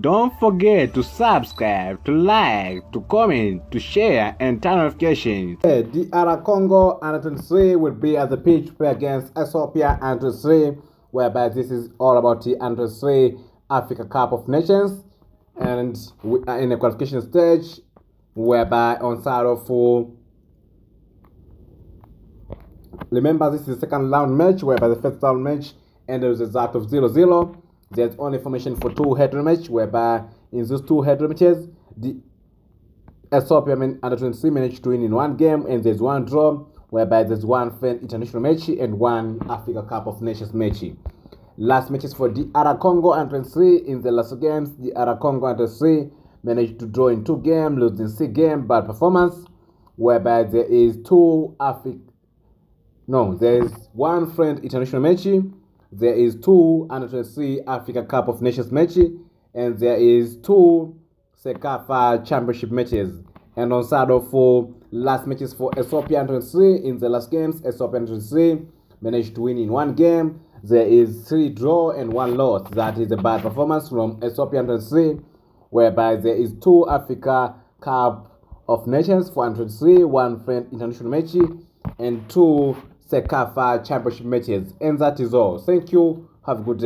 Don't forget to subscribe, to like, to comment, to share, and turn notifications. DR Congo under 23 will be at the pitch play against Ethiopia under 23, whereby this is all about the under 23 Africa Cup of Nations. And we are in the qualification stage, whereby on Saturday of four. Remember, this is the second round match, whereby the first round match ended with a result of 0 0. There's only formation for two head match, whereby in those two head matches, the Ethiopia under 23 managed to win in one game, and there's one draw, whereby there's one fan international match and one Africa Cup of Nations match. Last matches for DR Congo under 23 in the last games, DR Congo under 23 managed to draw in two games, losing six games, bad performance, whereby there is two Africa. No, there is one friend international match there is two under 23 Africa Cup of Nations match, and there is two CECAFA Championship matches. And on of four last matches for Ethiopia under 23 in the last games, Ethiopia under 23 managed to win in one game. There is three draw and one loss. That is a bad performance from Ethiopia under 23, whereby there is two Africa Cup of Nations for under 23, one friend international match, and two CECAFA Championship matches. And that is all. Thank you. Have a good day.